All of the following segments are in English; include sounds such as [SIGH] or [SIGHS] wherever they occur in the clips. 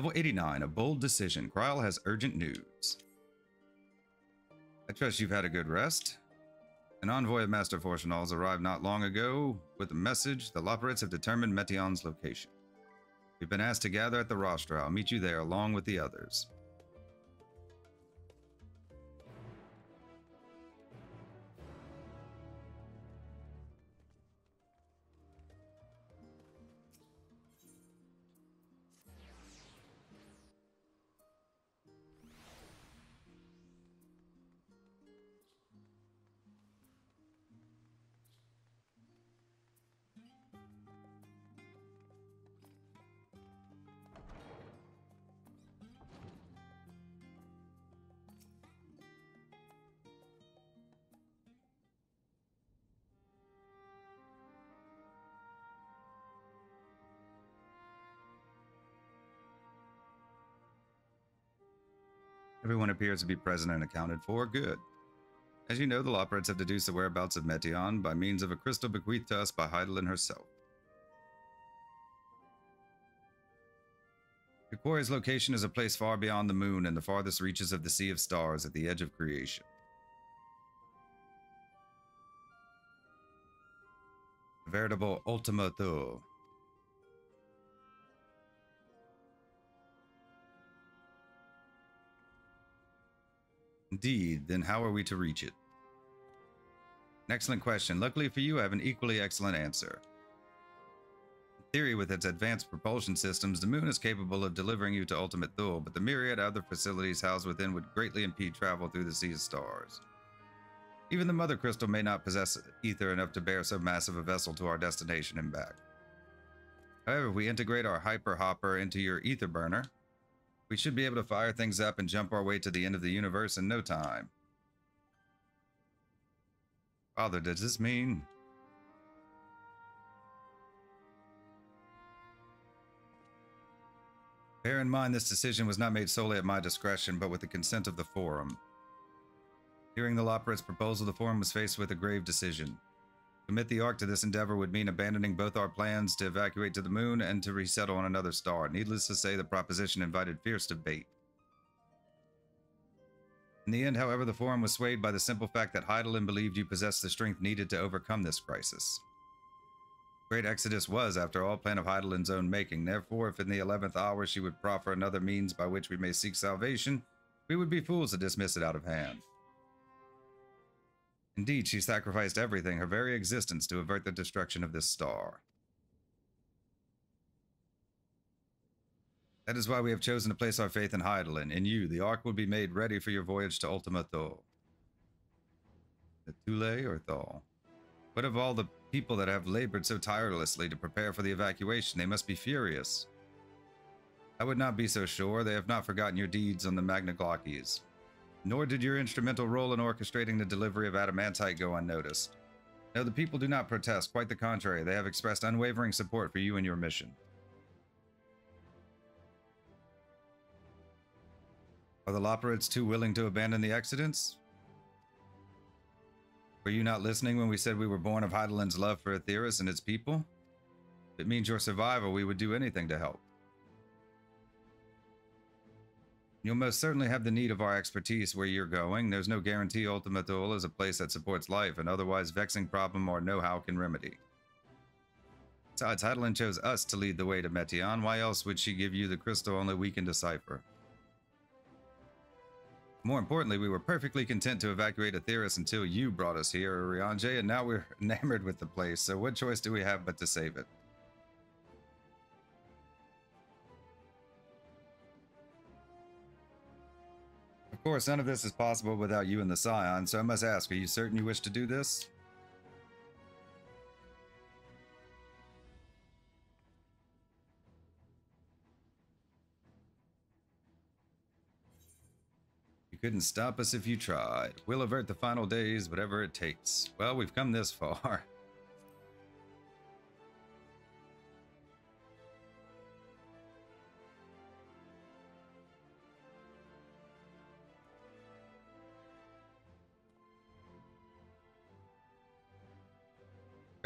Level 89, a bold decision. Krile has urgent news. I trust you've had a good rest. An envoy of Master Fortunals arrived not long ago with a message. The Loporrits have determined Meteion's location. We've been asked to gather at the rostra. I'll meet you there along with the others. Appears to be present and accounted for. Good. As you know, the Loporrits have deduced the whereabouts of Meteion by means of a crystal bequeathed to us by Hydaelyn herself. The quarry's location is a place far beyond the moon and the farthest reaches of the Sea of Stars at the edge of creation. A veritable Ultima Thule. Indeed, then how are we to reach it? Excellent question. Luckily for you, I have an equally excellent answer. In theory, with its advanced propulsion systems, the moon is capable of delivering you to Ultima Thule, but the myriad other facilities housed within would greatly impede travel through the Sea of Stars. Even the Mother Crystal may not possess ether enough to bear so massive a vessel to our destination and back. However, if we integrate our Hyper Hopper into your Ether Burner, we should be able to fire things up and jump our way to the end of the universe in no time. Father, does this mean... Bear in mind this decision was not made solely at my discretion, but with the consent of the Forum. Hearing the Loporrit's proposal, the Forum was faced with a grave decision. Commit the Ark to this endeavor would mean abandoning both our plans to evacuate to the moon and to resettle on another star. Needless to say, the proposition invited fierce debate. In the end, however, the Forum was swayed by the simple fact that Hydaelyn believed you possessed the strength needed to overcome this crisis. Great Exodus was, after all, plan of Hydaelyn's own making. Therefore, if in the eleventh hour she would proffer another means by which we may seek salvation, we would be fools to dismiss it out of hand. Indeed, she sacrificed everything, her very existence, to avert the destruction of this star. That is why we have chosen to place our faith in Hydaelyn. In you, the Ark will be made ready for your voyage to Ultima Thule. The Thule or Thal? What of all the people that have labored so tirelessly to prepare for the evacuation? They must be furious. I would not be so sure. They have not forgotten your deeds on the Magna Glacies. Nor did your instrumental role in orchestrating the delivery of adamantite go unnoticed. No, the people do not protest. Quite the contrary. They have expressed unwavering support for you and your mission. Are the Loporrits too willing to abandon the Exodus? Were you not listening when we said we were born of Hydaelyn's love for Etheirys and its people? If it means your survival, we would do anything to help. You'll most certainly have the need of our expertise where you're going. There's no guarantee Ultima Thule is a place that supports life, and otherwise vexing problem or know-how can remedy. Besides, Hydaelyn chose us to lead the way to Meteion. Why else would she give you the crystal only we can decipher? More importantly, we were perfectly content to evacuate Etheirys until you brought us here, Urianger, and now we're [LAUGHS] enamored with the place, so what choice do we have but to save it? Of course, none of this is possible without you and the Scion, so I must ask, are you certain you wish to do this? You couldn't stop us if you tried. We'll avert the final days, whatever it takes. Well, we've come this far. [LAUGHS]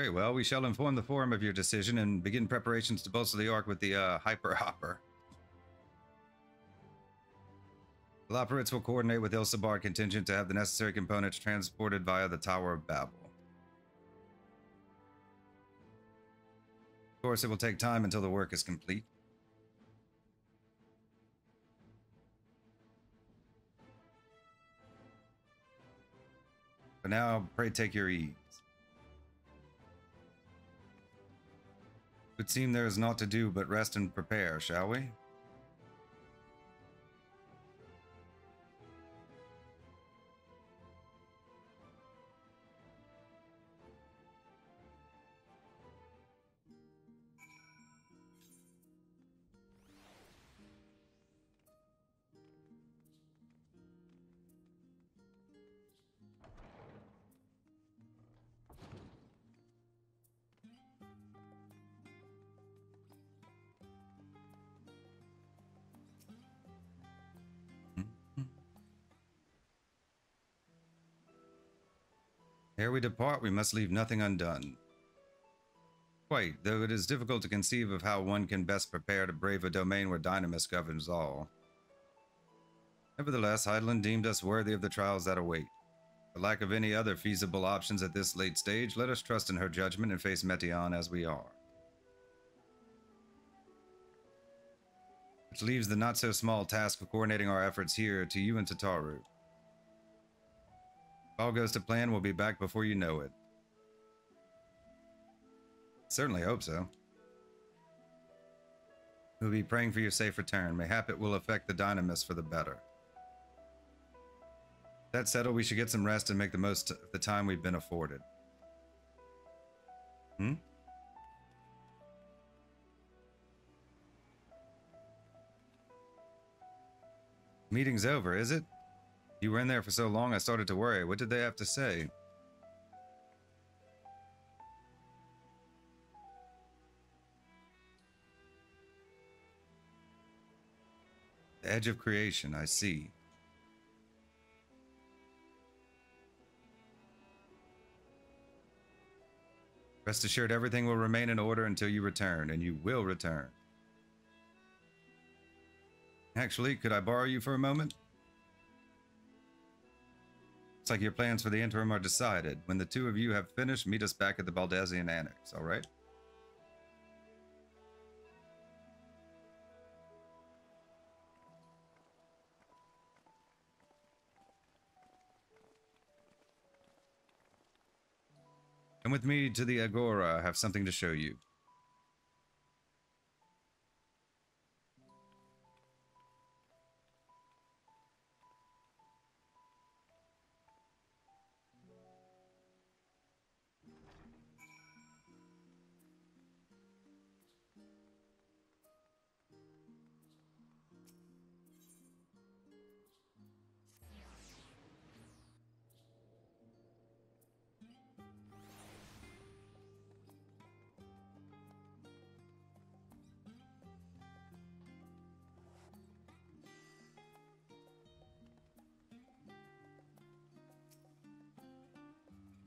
Very well, we shall inform the Forum of your decision and begin preparations to bolster the Ark with the uh, Hyper Hopper. Galoperates will coordinate with Ilsabard contingent to have the necessary components transported via the Tower of Babel. Of course, it will take time until the work is complete. For now, pray take your ease. It would seem there is naught to do but rest and prepare, shall we? Ere we depart, we must leave nothing undone. Quite, though it is difficult to conceive of how one can best prepare to brave a domain where Dynamis governs all. Nevertheless, Hydaelyn deemed us worthy of the trials that await. For lack of any other feasible options at this late stage, let us trust in her judgment and face Meteion as we are. Which leaves the not so small task of coordinating our efforts here to you and Tataru. All goes to plan, we'll be back before you know it. Certainly hope so. We'll be praying for your safe return. Mayhap it will affect the Dynamis for the better. That settled, we should get some rest and make the most of the time we've been afforded. Hmm? Meeting's over, is it? You were in there for so long, I started to worry. What did they have to say? The edge of creation, I see. Rest assured, everything will remain in order until you return, and you will return. Actually, could I borrow you for a moment? Looks like your plans for the interim are decided. When the two of you have finished, meet us back at the Baldesion Annex, alright? Come with me to the Agora. I have something to show you.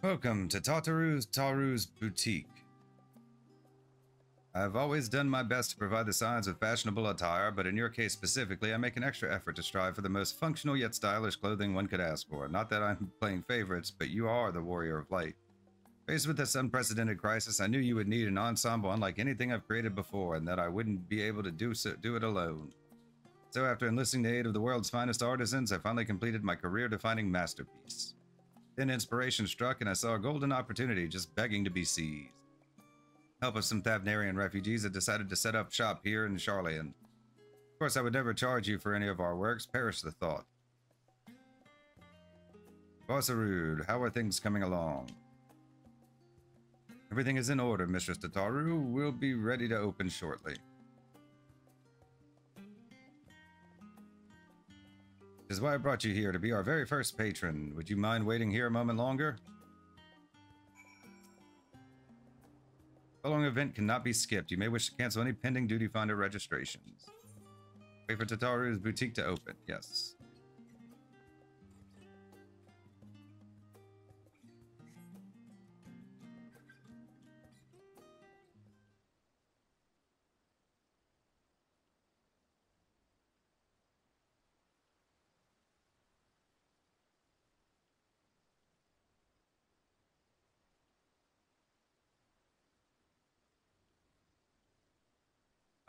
Welcome to Tataru's Taru's Boutique. I've always done my best to provide the Scions with fashionable attire, but in your case specifically, I make an extra effort to strive for the most functional yet stylish clothing one could ask for. Not that I'm playing favorites, but you are the warrior of light. Faced with this unprecedented crisis, I knew you would need an ensemble unlike anything I've created before, and that I wouldn't be able to do so, do it alone. So, after enlisting the aid of the world's finest artisans, I finally completed my career-defining masterpiece. Then inspiration struck, and I saw a golden opportunity just begging to be seized. Help of some Thavnairian refugees had decided to set up shop here in Sharlayan. Of course, I would never charge you for any of our works, perish the thought. Bossarud, how are things coming along? Everything is in order, Mistress Tataru. We'll be ready to open shortly. Is why I brought you here, to be our very first patron. Would you mind waiting here a moment longer? Following event cannot be skipped. You may wish to cancel any pending duty finder registrations. Wait for Tataru's boutique to open. Yes.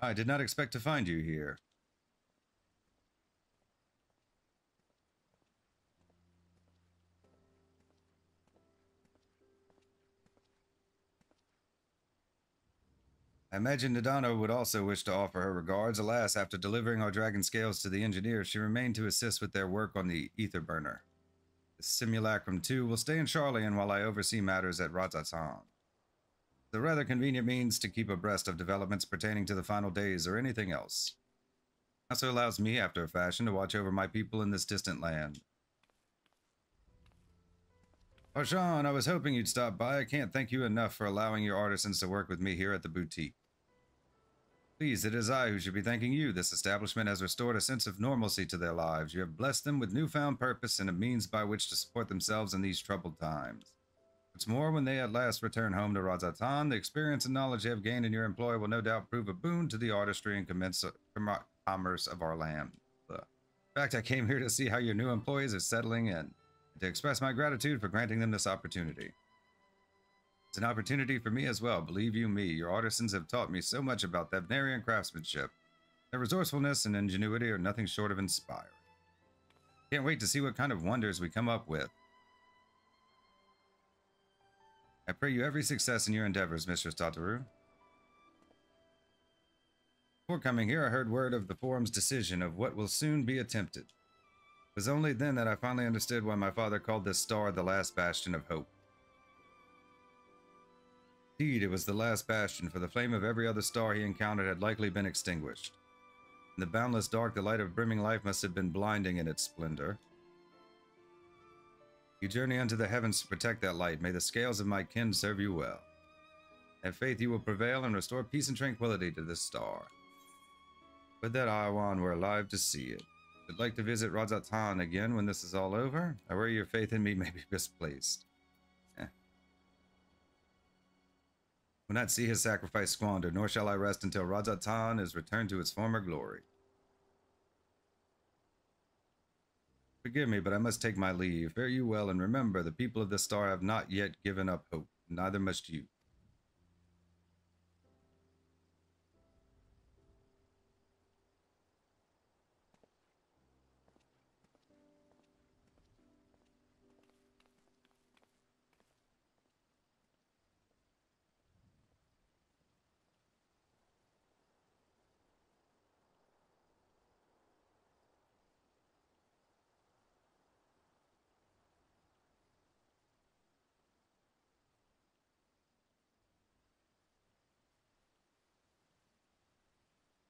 I did not expect to find you here. I imagine Nidhana would also wish to offer her regards. Alas, after delivering our dragon scales to the engineers, she remained to assist with their work on the ether burner. The simulacrum, too, will stay in Sharlayan while I oversee matters at Radz-at-Han. The rather convenient means to keep abreast of developments pertaining to the final days or anything else. Also allows me, after a fashion, to watch over my people in this distant land. Oh, Sean, I was hoping you'd stop by. I can't thank you enough for allowing your artisans to work with me here at the boutique. Please, it is I who should be thanking you. This establishment has restored a sense of normalcy to their lives. You have blessed them with newfound purpose and a means by which to support themselves in these troubled times. What's more, when they at last return home to Radz-at-Han, the experience and knowledge they have gained in your employ will no doubt prove a boon to the artistry and uh, commerce of our land. Uh, in fact, I came here to see how your new employees are settling in, and to express my gratitude for granting them this opportunity. It's an opportunity for me as well, believe you me. Your artisans have taught me so much about Thavnairian craftsmanship. Their resourcefulness and ingenuity are nothing short of inspiring. Can't wait to see what kind of wonders we come up with. I pray you every success in your endeavors, Mistress Tataru. Before coming here, I heard word of the forum's decision of what will soon be attempted. It was only then that I finally understood why my father called this star the last bastion of hope. Indeed, it was the last bastion, for the flame of every other star he encountered had likely been extinguished. In the boundless dark, the light of brimming life must have been blinding in its splendor. You journey unto the heavens to protect that light. May the scales of my kin serve you well. Have faith you will prevail and restore peace and tranquility to this star. Would that Iwan were alive to see it. I'd like to visit Radz-at-Han again when this is all over. I worry your faith in me may be misplaced. Eh. will not see his sacrifice squandered, nor shall I rest until Radz-at-Han is returned to its former glory. Forgive me, but I must take my leave. Fare you well, and remember, the people of the star have not yet given up hope, neither must you.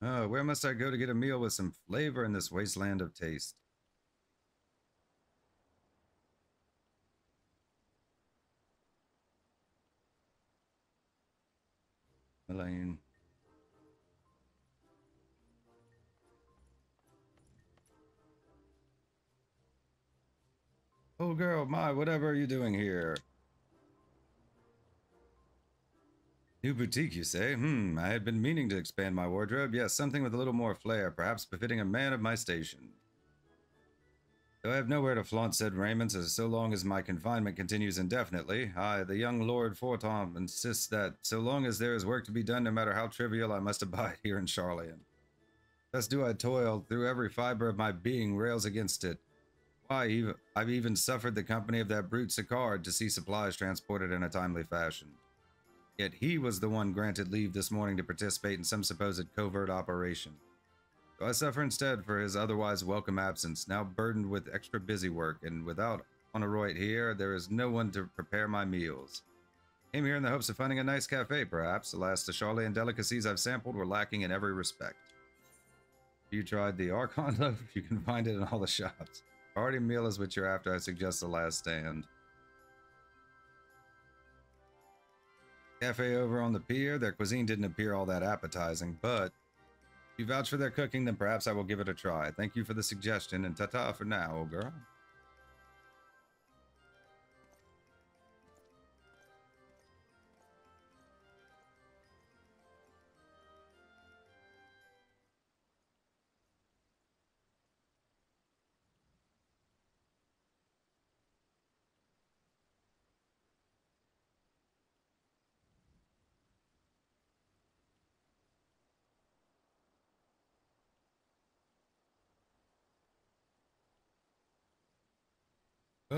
Oh, where must I go to get a meal with some flavor in this wasteland of taste? Elaine. Oh, girl, my, whatever are you doing here? New boutique, you say? Hmm, I had been meaning to expand my wardrobe. Yes, something with a little more flair, perhaps befitting a man of my station. Though I have nowhere to flaunt said raiments as so long as my confinement continues indefinitely, I, the young Lord Fortemps, insists that so long as there is work to be done, no matter how trivial, I must [LAUGHS] abide here in Sharlayan. Thus do I toil through every fiber of my being rails against it. Why, even I've even suffered the company of that brute Sicard to see supplies transported in a timely fashion. Yet he was the one granted leave this morning to participate in some supposed covert operation. So I suffer instead for his otherwise welcome absence, now burdened with extra busy work, and without Honoroit here, there is no one to prepare my meals. Came here in the hopes of finding a nice cafe, perhaps. Alas, the Sharlayan delicacies I've sampled were lacking in every respect. If you tried the Archon [LAUGHS] loaf, you can find it in all the shops. Party meal is what you're after, I suggest the last stand. Cafe over on the pier, their cuisine didn't appear all that appetizing, but if you vouch for their cooking, then perhaps I will give it a try. Thank you for the suggestion, and ta-ta for now, old girl.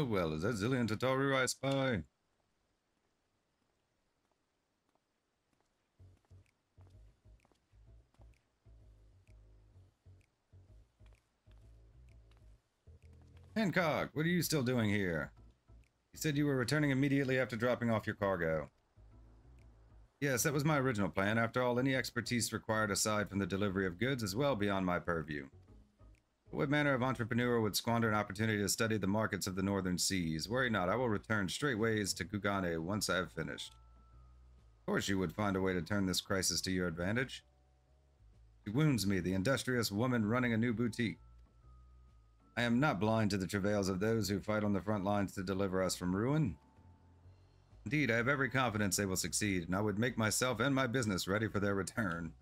Oh well, is that Zillion Tataru I spy? Hancock, what are you still doing here? You said you were returning immediately after dropping off your cargo. Yes, that was my original plan. After all, any expertise required aside from the delivery of goods is well beyond my purview. What manner of entrepreneur would squander an opportunity to study the markets of the northern seas? Worry not, I will return straightways to Kugane once I have finished. Of course you would find a way to turn this crisis to your advantage. It wounds me, the industrious woman running a new boutique. I am not blind to the travails of those who fight on the front lines to deliver us from ruin. Indeed, I have every confidence they will succeed, and I would make myself and my business ready for their return.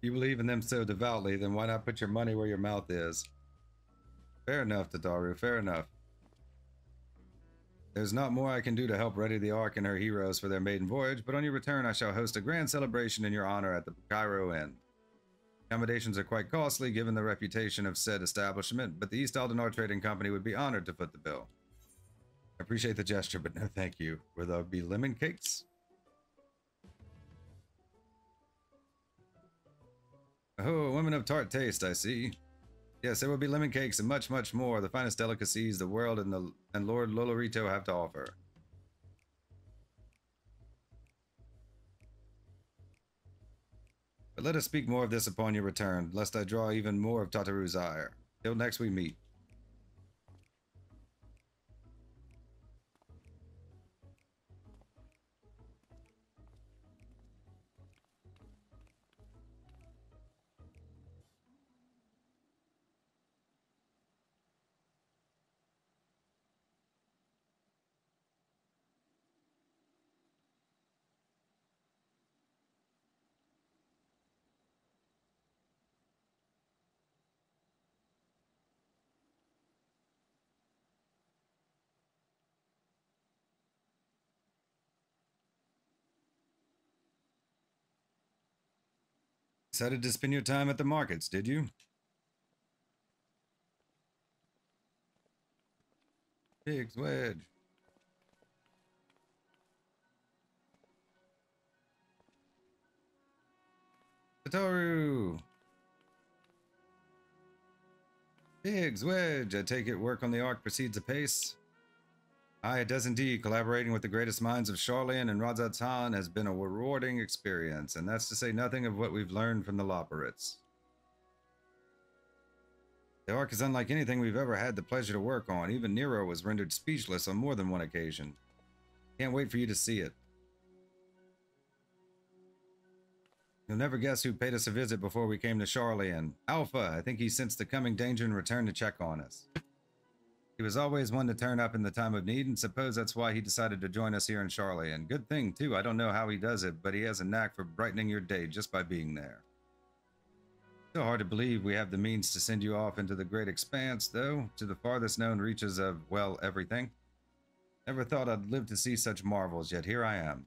You believe in them so devoutly, then why not put your money where your mouth is? Fair enough, Tataru, fair enough. There's not more I can do to help ready the Ark and her heroes for their maiden voyage, but on your return I shall host a grand celebration in your honor at the Cairo Inn. Accommodations are quite costly given the reputation of said establishment, but the East Aldenard Trading Company would be honored to foot the bill. I appreciate the gesture, but no thank you. Will there be lemon cakes? Oh, women of tart taste, I see. Yes, there will be lemon cakes and much, much more, the finest delicacies the world and, the, and Lord Lolorito have to offer. But let us speak more of this upon your return, lest I draw even more of Tataru's ire. Till next we meet. Decided to spend your time at the markets, did you? Biggs Wedge. Satoru! Biggs Wedge. I take it work on the Ark proceeds apace. Aye, it does indeed. Collaborating with the greatest minds of Sharlayan and Radz-at-Han has been a rewarding experience, and that's to say nothing of what we've learned from the Loporrits. The Ark is unlike anything we've ever had the pleasure to work on. Even Nero was rendered speechless on more than one occasion. Can't wait for you to see it. You'll never guess who paid us a visit before we came to Sharlayan. Alpha. I think he sensed the coming danger and returned to check on us. He was always one to turn up in the time of need, and suppose that's why he decided to join us here in Charlie. And good thing, too. I don't know how he does it, but he has a knack for brightening your day just by being there. So hard to believe we have the means to send you off into the great expanse, though, to the farthest known reaches of, well, everything. Never thought I'd live to see such marvels, yet here I am.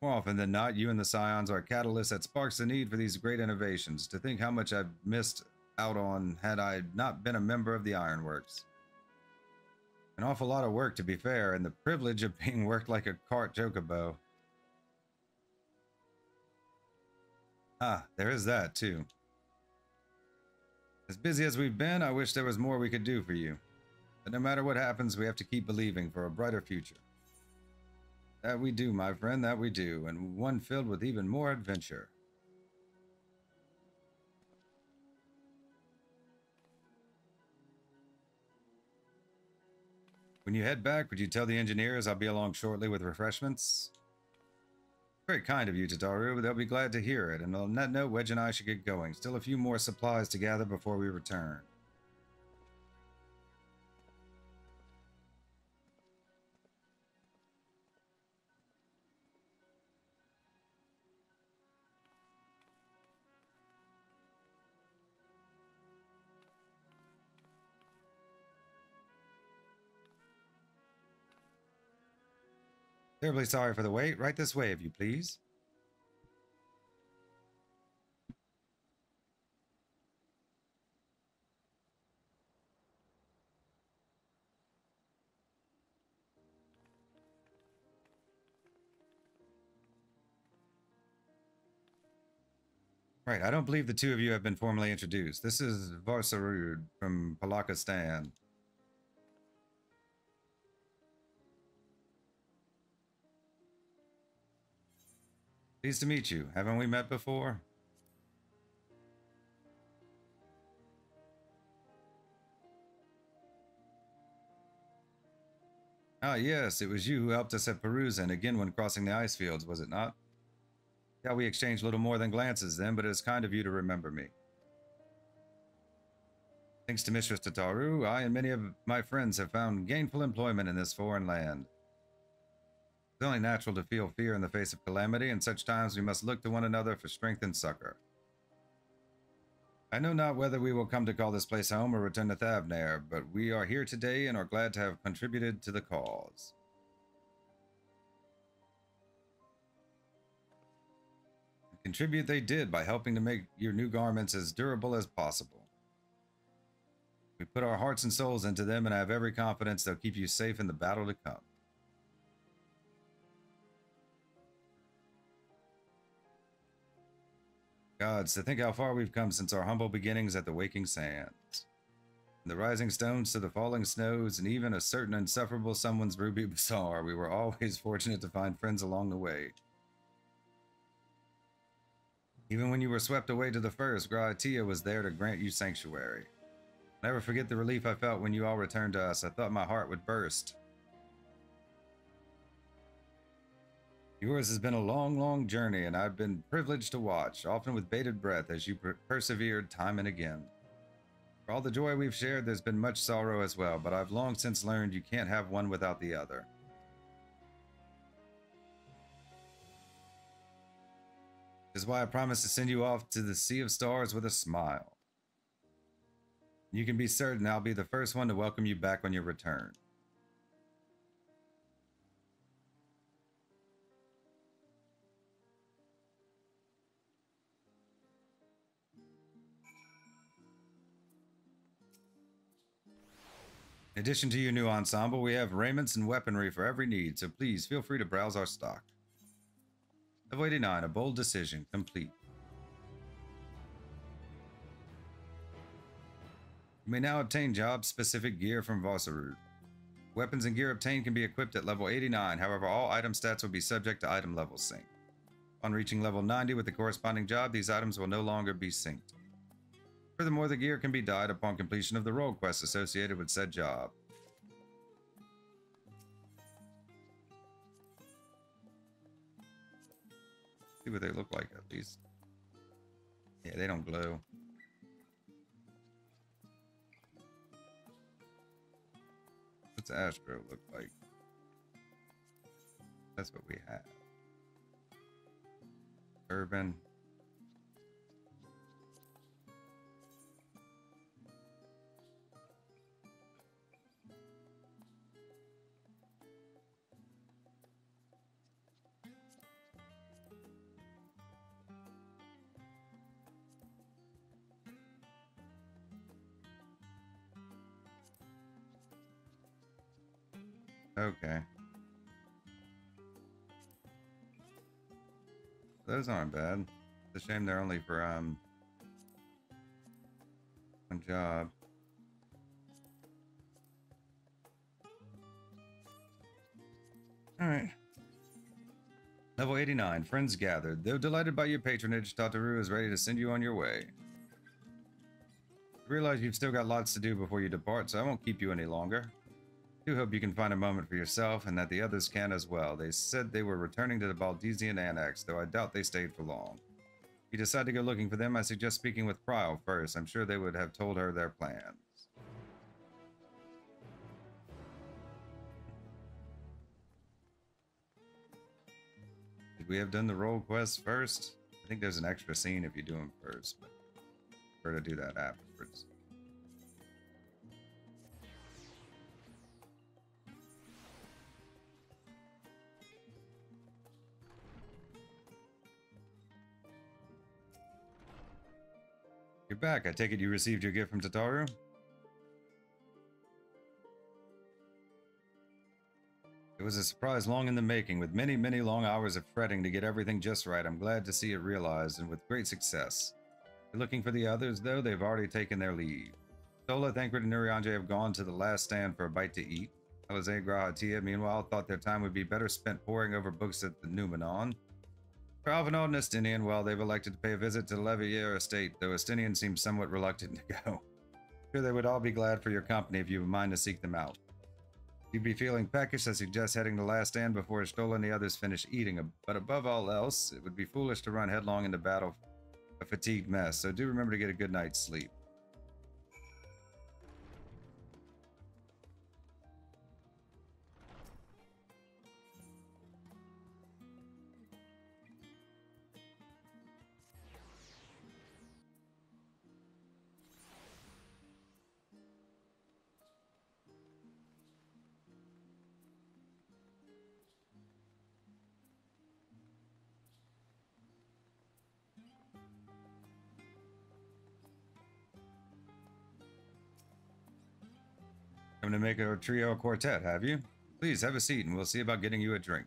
More often than not, you and the Scions are catalysts that sparks the need for these great innovations. To think how much I've missed out on had I not been a member of the Ironworks. An awful lot of work, to be fair, and the privilege of being worked like a cart chocobo. Ah, there is that, too. As busy as we've been, I wish there was more we could do for you. But no matter what happens, we have to keep believing for a brighter future. That we do, my friend, that we do, and one filled with even more adventure. When you head back, would you tell the engineers I'll be along shortly with refreshments? Very kind of you, Tataru. They'll be glad to hear it. And on that note, Wedge and I should get going. Still a few more supplies to gather before we return. Terribly sorry for the wait. Right this way, if you please. Right, I don't believe the two of you have been formally introduced. This is Varsarud from Palaka's Stand. Pleased to meet you. Haven't we met before? Ah, yes, it was you who helped us at Perusa and again when crossing the ice fields, was it not? Yeah, we exchanged little more than glances then, but it was kind of you to remember me. Thanks to Mistress Tataru, I and many of my friends have found gainful employment in this foreign land. It's only natural to feel fear in the face of calamity, and such times we must look to one another for strength and succor. I know not whether we will come to call this place home or return to Thavnair, but we are here today and are glad to have contributed to the cause. Contribute they did by helping to make your new garments as durable as possible. We put our hearts and souls into them and I have every confidence they'll keep you safe in the battle to come. Gods, to think how far we've come since our humble beginnings at the Waking Sands. The rising stones to the falling snows, and even a certain insufferable someone's ruby [LAUGHS] bazaar, we were always fortunate to find friends along the way. Even when you were swept away to the first, G'raha Tia was there to grant you sanctuary. Never forget the relief I felt when you all returned to us. I thought my heart would burst. Yours has been a long, long journey, and I've been privileged to watch, often with bated breath, as you per persevered time and again. For all the joy we've shared, there's been much sorrow as well, but I've long since learned you can't have one without the other. This is why I promise to send you off to the Sea of Stars with a smile. You can be certain I'll be the first one to welcome you back on your return. In addition to your new ensemble, we have raiments and weaponry for every need, so please feel free to browse our stock. Level 89, a bold decision, complete. You may now obtain job-specific gear from Vossarud. Weapons and gear obtained can be equipped at level 89, however all item stats will be subject to item level sync. On reaching level 90 with the corresponding job, these items will no longer be synced. Furthermore, the gear can be dyed upon completion of the role quest associated with said job. See what they look like at least. Yeah, they don't glow. What's Astro look like? That's what we have. Urban. Okay. Those aren't bad. It's a shame they're only for, um, one job. Alright. Level 89, friends gathered. Though delighted by your patronage, Tataru is ready to send you on your way. I realize you've still got lots to do before you depart, so I won't keep you any longer do hope you can find a moment for yourself and that the others can as well. They said they were returning to the Baldesion Annex, though I doubt they stayed for long. If you decide to go looking for them, I suggest speaking with Krile first. I'm sure they would have told her their plans. Did we have done the role quest first? I think there's an extra scene if you do them first, but prefer to do that afterwards. Back. I take it you received your gift from Tataru? It was a surprise long in the making, with many, many long hours of fretting to get everything just right. I'm glad to see it realized, and with great success. You're looking for the others, though, they've already taken their leave. Sola, Thancred, and Urianger have gone to the last stand for a bite to eat. Jose G'raha Tia, meanwhile, thought their time would be better spent poring over books at the Noumenon. For Alphinaud and Estinian, well, they've elected to pay a visit to the Leveilleur estate, though Estinian seems somewhat reluctant to go. [LAUGHS] Sure, they would all be glad for your company if you would mind to seek them out. You'd be feeling peckish, I suggest heading to last stand before Stola and the others finish eating, but above all else, it would be foolish to run headlong into battle a fatigued mess, so do remember to get a good night's sleep. Come to make a trio quartet, have you? Please have a seat and we'll see about getting you a drink.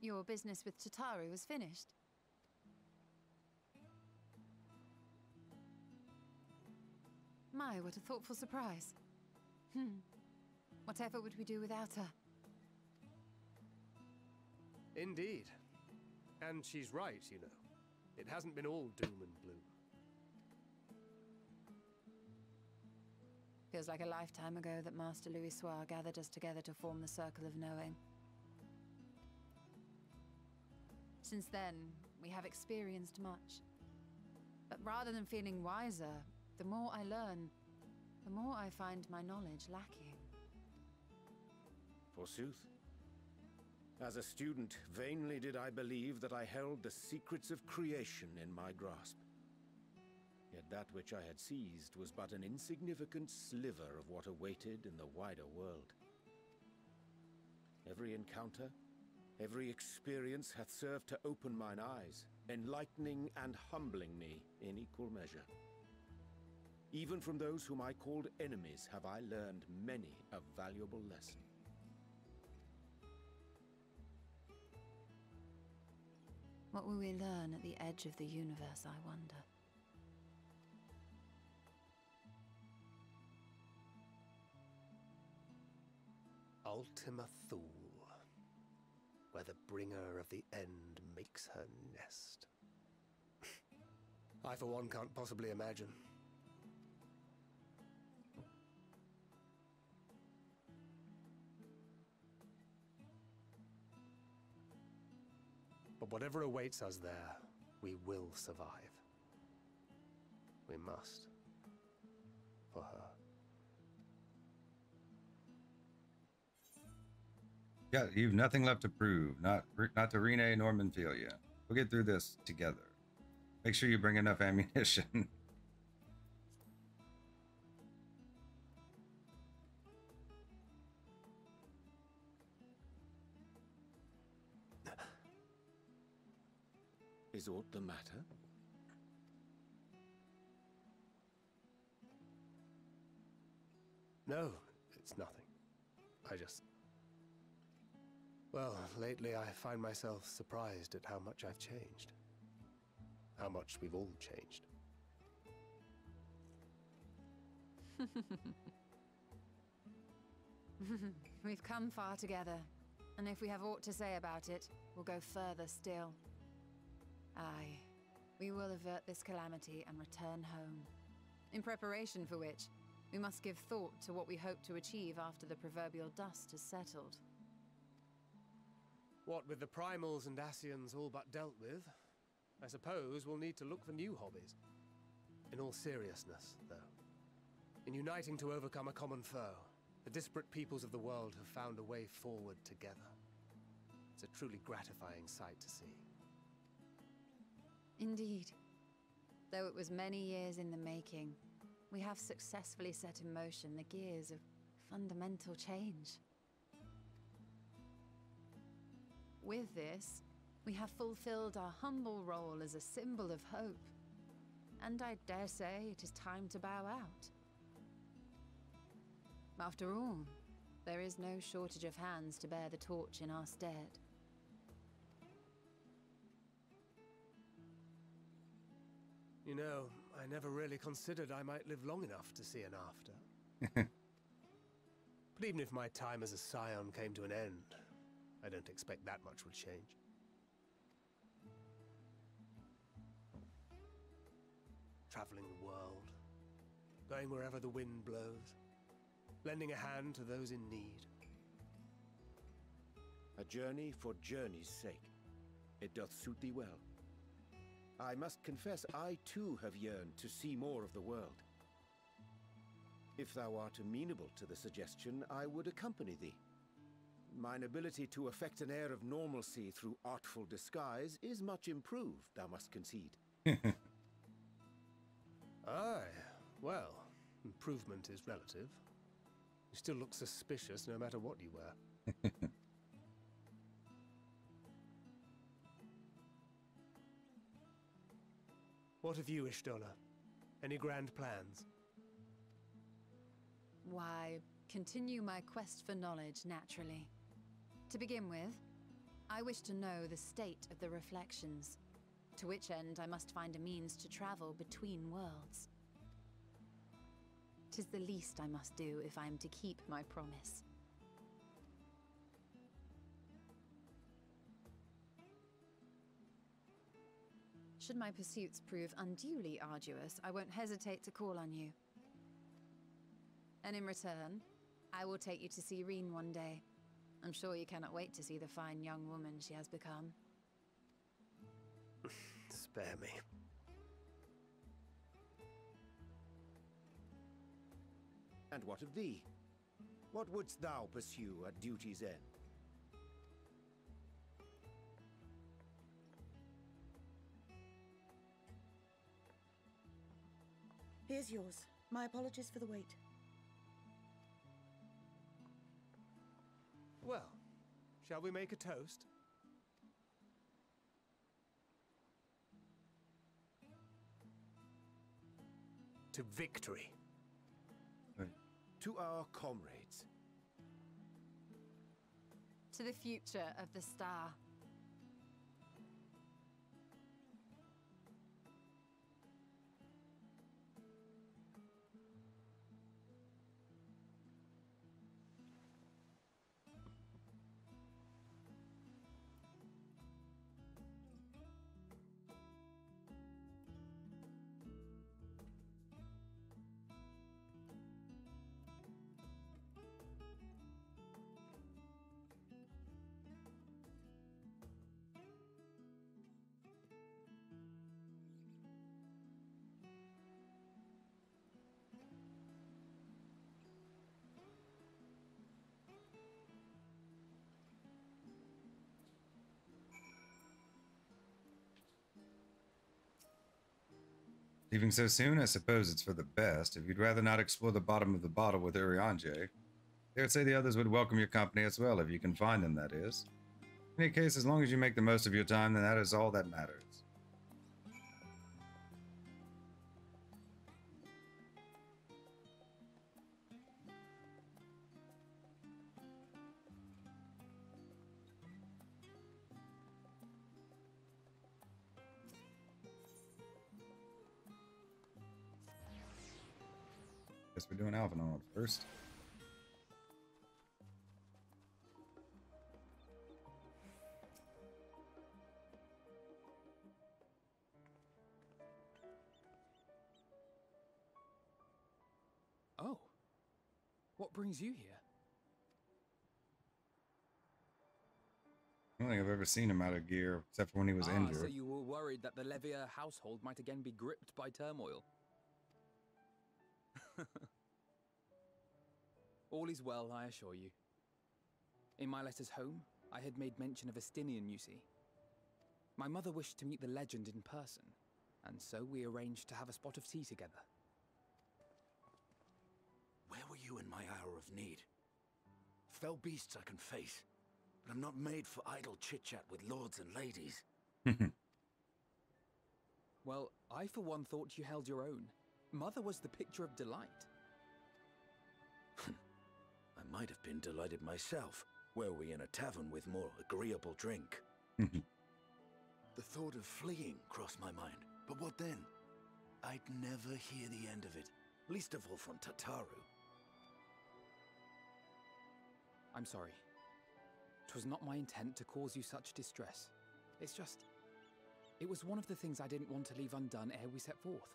Your business with Chitauri was finished. My, what a thoughtful surprise. Hmm. Whatever would we do without her? Indeed. And she's right, you know. It hasn't been all doom and gloom. Feels like a lifetime ago that Master Louisoix gathered us together to form the Circle of Knowing. Since then, we have experienced much. But rather than feeling wiser, the more I learn, the more I find my knowledge lacking. Forsooth. As a student, vainly did I believe that I held the secrets of creation in my grasp. Yet that which I had seized was but an insignificant sliver of what awaited in the wider world. Every encounter, every experience hath served to open mine eyes, enlightening and humbling me in equal measure. Even from those whom I called enemies have I learned many a valuable lesson. What will we learn at the edge of the universe, I wonder? Ultima Thule, where the bringer of the end makes her nest. [LAUGHS] I, for one, can't possibly imagine. But whatever awaits us there, we will survive. We must. For her. Yeah, you've nothing left to prove. Not not to Ryne nor Minfilia. We'll get through this together. Make sure you bring enough ammunition. [LAUGHS] Is aught the matter? No, it's nothing. I just. Well, lately I find myself surprised at how much I've changed. How much we've all changed. [LAUGHS] We've come far together, and if we have aught to say about it, we'll go further still. Aye, we will avert this calamity and return home. In preparation for which, we must give thought to what we hope to achieve after the proverbial dust has settled. What with the primals and Ascians all but dealt with, I suppose we'll need to look for new hobbies. In all seriousness, though. In uniting to overcome a common foe, the disparate peoples of the world have found a way forward together. It's a truly gratifying sight to see. Indeed. Though it was many years in the making, we have successfully set in motion the gears of fundamental change. With this, We have fulfilled our humble role as a symbol of hope. And I dare say it is time to bow out. After all, there is no shortage of hands to bear the torch in our stead. You know, I never really considered I might live long enough to see an after. [LAUGHS] but even if my time as a scion came to an end, I don't expect that much will change. Traveling the world, going wherever the wind blows, lending a hand to those in need. A journey for journey's sake. It doth suit thee well. I must confess I too have yearned to see more of the world. If thou art amenable to the suggestion, I would accompany thee. Mine ability to affect an air of normalcy through artful disguise is much improved, thou must concede. [LAUGHS] Aye, well, improvement is relative. You still look suspicious no matter what you wear. [LAUGHS] what of you, Y'shtola? Any grand plans? Why, continue my quest for knowledge, naturally. To begin with, I wish to know the state of the reflections, to which end I must find a means to travel between worlds. Tis the least I must do if I am to keep my promise. Should my pursuits prove unduly arduous, I won't hesitate to call on you. And in return, I will take you to see Ryne one day. I'm sure you cannot wait to see the fine young woman she has become. [LAUGHS] Spare me. And what of thee? What wouldst thou pursue at duty's end? Here's yours. My apologies for the wait. Well, shall we make a toast? To victory. To our comrades. To the future of the star. Leaving so soon? I suppose it's for the best. If you'd rather not explore the bottom of the bottle with Urianger, I would say the others would welcome your company as well, if you can find them, that is. In any case, as long as you make the most of your time, then that is all that matters. We're first. Oh. What brings you here? I don't think I've ever seen him out of gear, except for when he was ah, injured. so you were worried that the Leveilleur household might again be gripped by turmoil. [LAUGHS] All is well, I assure you. In my letters home, I had made mention of Estinian, you see. My mother wished to meet the legend in person, and so we arranged to have a spot of tea together. Where were you in my hour of need? Fell beasts I can face, but I'm not made for idle chit-chat with lords and ladies. [LAUGHS] Well, I for one thought you held your own. Mother was the picture of delight. I might have been delighted myself, were we in a tavern with more agreeable drink. Mm-hmm. the thought of fleeing crossed my mind, but what then? I'd never hear the end of it, least of all from Tataru. I'm sorry. 'Twas not my intent to cause you such distress. It's just. It was one of the things I didn't want to leave undone ere we set forth.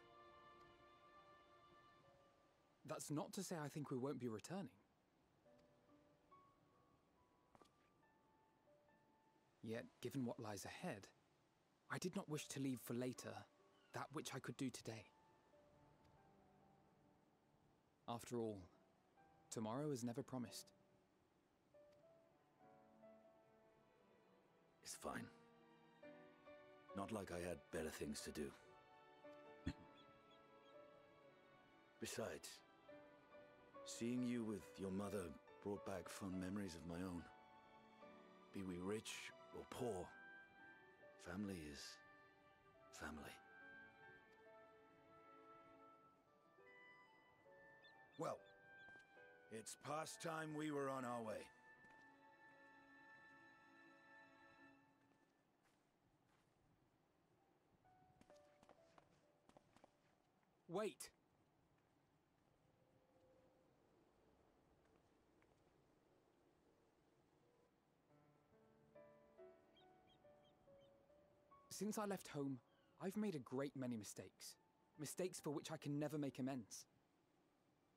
That's not to say I think we won't be returning. Yet, given what lies ahead, I did not wish to leave for later that which I could do today. After all, tomorrow is never promised. It's fine. Not like I had better things to do. [LAUGHS] Besides, seeing you with your mother brought back fond memories of my own. Be we rich or poor, family is family. Well, it's past time we were on our way. Wait! Since I left home, I've made a great many mistakes. Mistakes for which I can never make amends.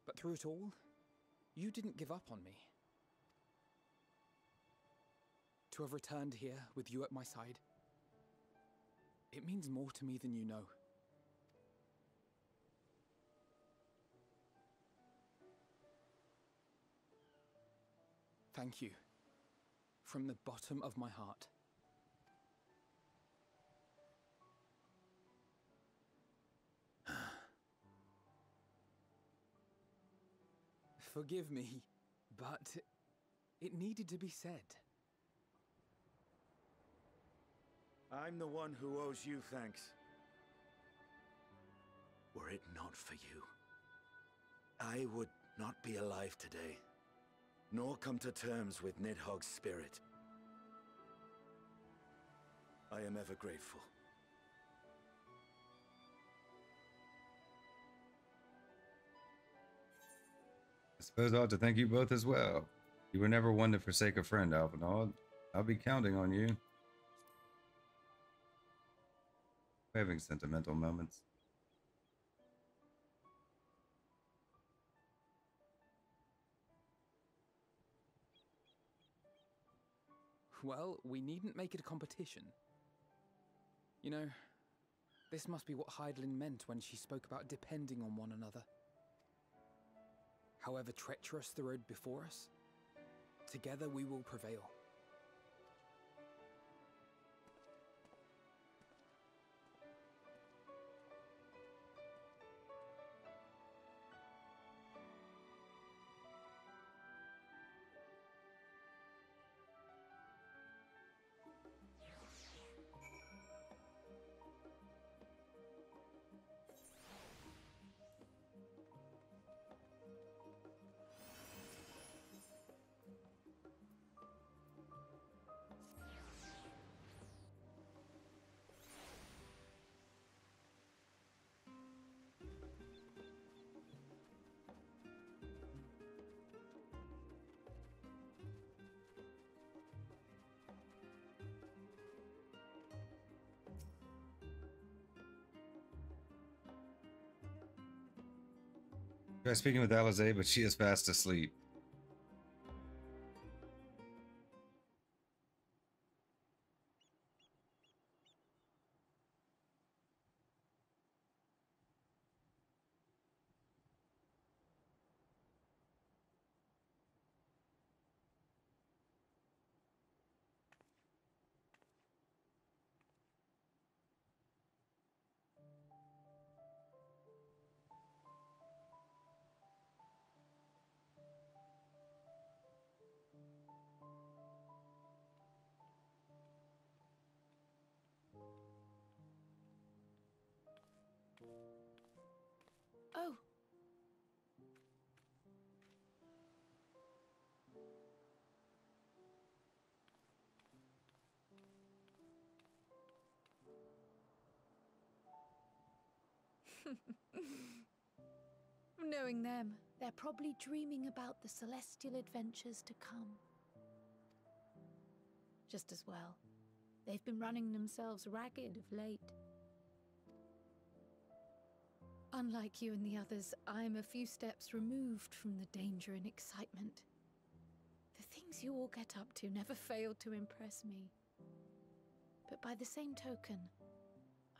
But through it all, you didn't give up on me. To have returned here with you at my side, it means more to me than you know. Thank you. From the bottom of my heart. Forgive me, but it needed to be said. I'm the one who owes you thanks. Were it not for you, I would not be alive today, nor come to terms with Nidhogg's spirit. I am ever grateful. Suppose I ought to thank you both as well. You were never one to forsake a friend, Alphinaud. I'll be counting on you. We're having sentimental moments. Well, we needn't make it a competition. You know, this must be what Hydaelyn meant when she spoke about depending on one another. However treacherous the road before us, together we will prevail. Try speaking with Alisaie, but she is fast asleep. [LAUGHS] Knowing them, they're probably dreaming about the celestial adventures to come. Just as well. They've been running themselves ragged of late. Unlike you and the others, I'm a few steps removed from the danger and excitement. The things you all get up to never [LAUGHS] fail to impress me. But by the same token,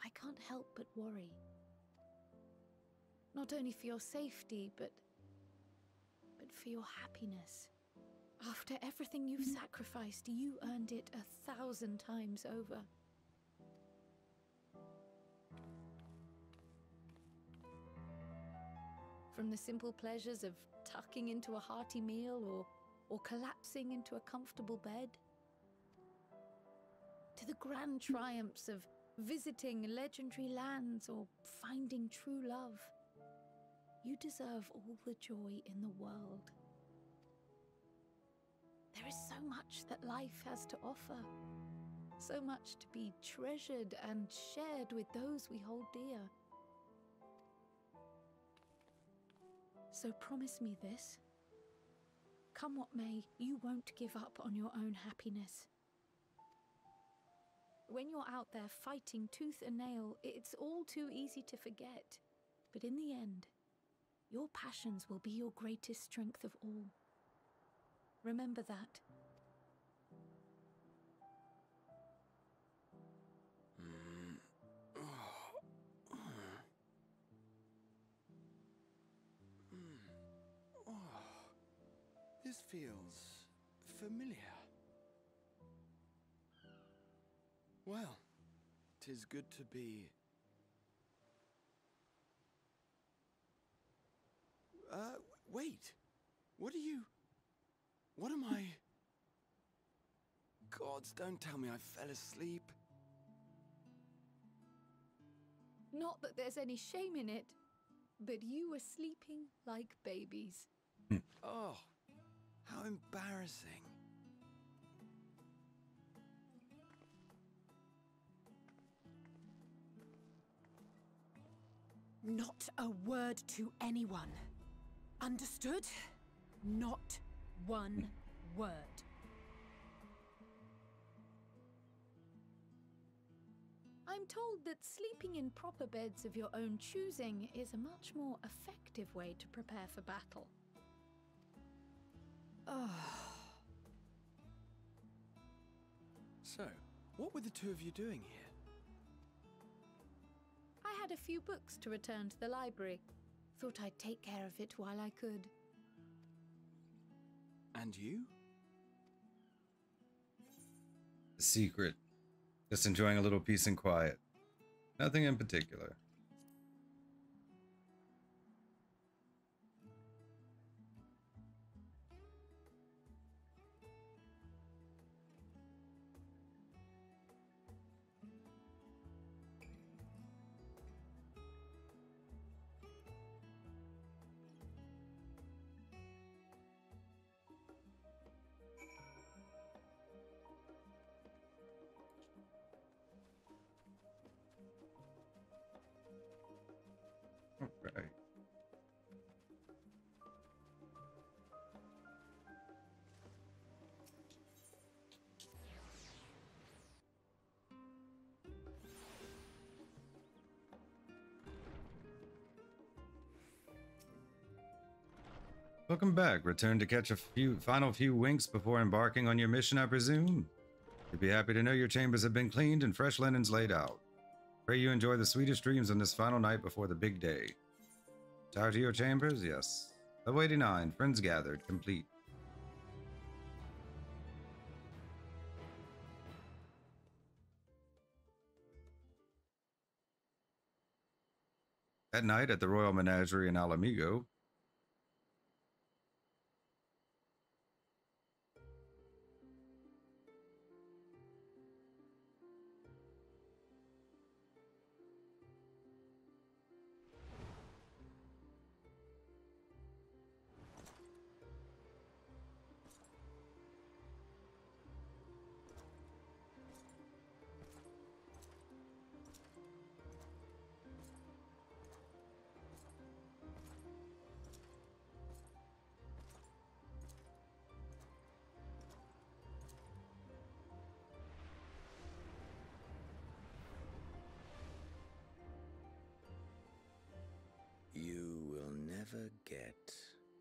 I can't help but worry. Not only for your safety, but. but for your happiness. After everything you've sacrificed, you earned it a thousand times over. From the simple pleasures of tucking into a hearty meal or, or collapsing into a comfortable bed, to the grand triumphs of visiting legendary lands or finding true love. You deserve all the joy in the world. There is so much that life has to offer, so much to be treasured and shared with those we hold dear. So promise me this. Come what may, you won't give up on your own happiness. When you're out there fighting tooth and nail, it's all too easy to forget. But in the end, your passions will be your greatest strength of all. Remember that. This feels familiar. Well, tis good to be. Uh, wait. What are you. What am I. Gods, don't tell me I fell asleep. Not that there's any shame in it, but you were sleeping like babies. Oh, how embarrassing. Not a word to anyone. Understood? Not one word. I'm told that sleeping in proper beds of your own choosing is a much more effective way to prepare for battle. [SIGHS] So, what were the two of you doing here? I had a few books to return to the library. Thought I'd take care of it while I could. And you? The secret. Just enjoying a little peace and quiet. Nothing in particular. Welcome back. Return to catch a few final few winks before embarking on your mission, I presume. You'd be happy to know your chambers have been cleaned and fresh linens laid out. Pray you enjoy the sweetest dreams on this final night before the big day. Tower to your chambers? Yes. Level 89, friends gathered, complete. At night at the Royal Menagerie in Ala Mhigo,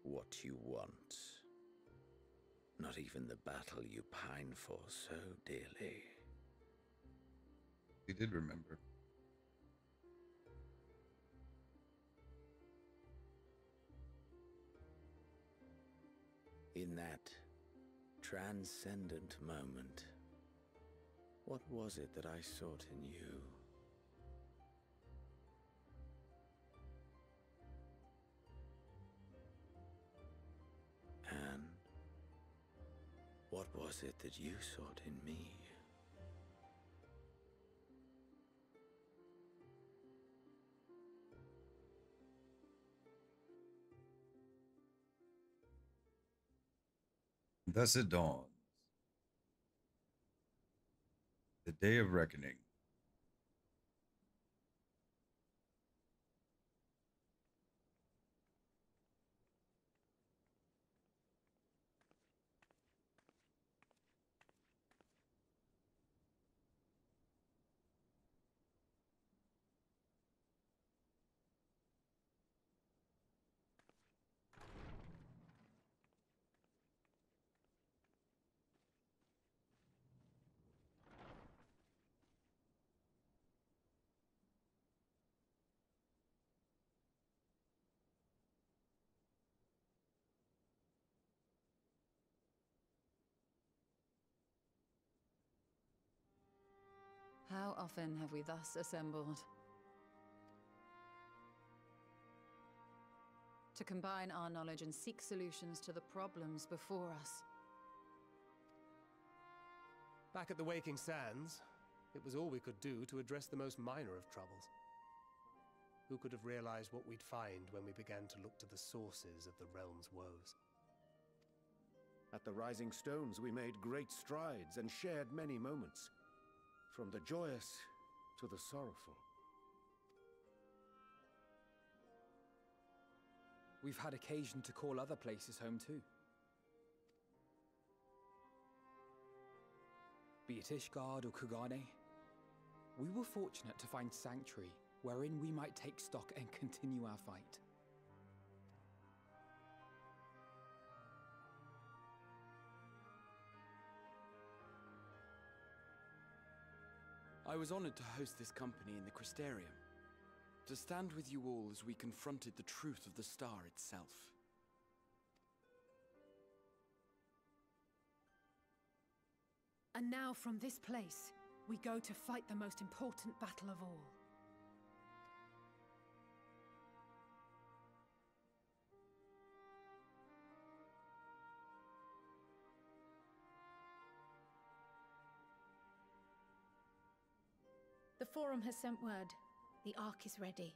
what you want. Not even the battle you pine for so dearly. He did remember. In that transcendent moment, what was it that I sought in you? What was it that you sought in me? Thus it dawns. The day of reckoning. How often have we thus assembled? To combine our knowledge and seek solutions to the problems before us. Back at the Waking Sands, it was all we could do to address the most minor of troubles. Who could have realized what we'd find when we began to look to the sources of the realm's woes? At the Rising Stones, we made great strides and shared many moments. From the joyous to the sorrowful. We've had occasion to call other places home too. Be it Ishgard or Kugane, we were fortunate to find sanctuary wherein we might take stock and continue our fight. I was honored to host this company in the Crystarium. To stand with you all as we confronted the truth of the star itself. And now from this place, we go to fight the most important battle of all. Forum has sent word. The Ark is ready.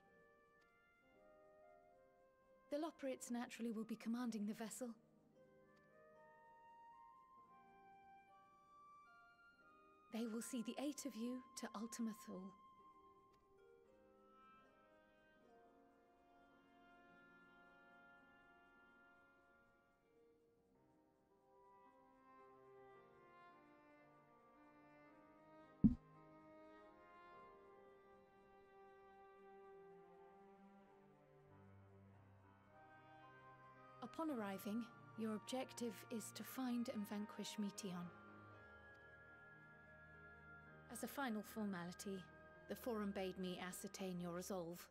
The Loporrits naturally will be commanding the vessel. They will see the eight of you to Ultima Thule. Upon arriving, your objective is to find and vanquish Meteion. As a final formality, the Forum bade me ascertain your resolve.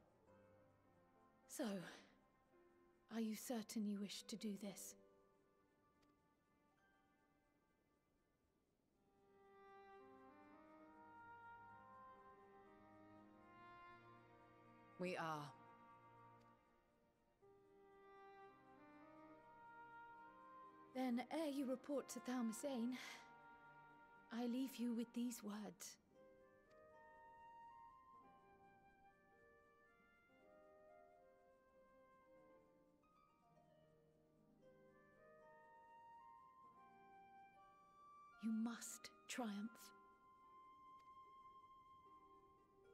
So, are you certain you wish to do this? We are. Then, ere you report to Thalmasane, I leave you with these words. You must triumph.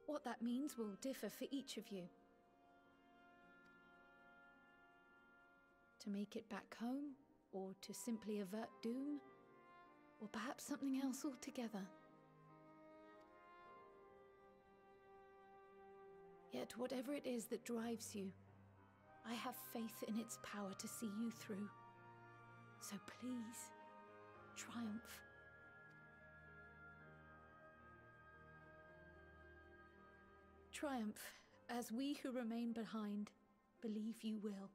What that means will differ for each of you. To make it back home, or to simply avert doom, or perhaps something else altogether. Yet, whatever it is that drives you, I have faith in its power to see you through. So please, triumph. Triumph, as we who remain behind believe you will.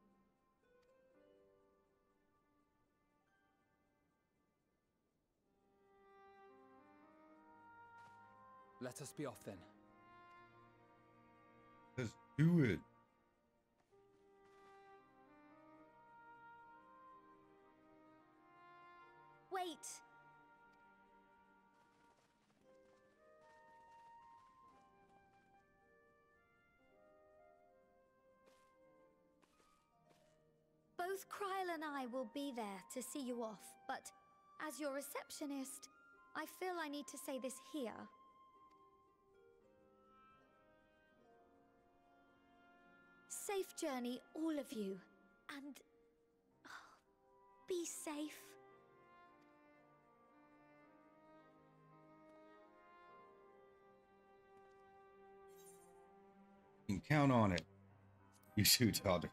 Let us be off then. Let's do it. Wait! Both Krile and I will be there to see you off, but as your receptionist, I feel I need to say this here. Safe journey, all of you, and oh, be safe. You can count on it. You shoot, daughter.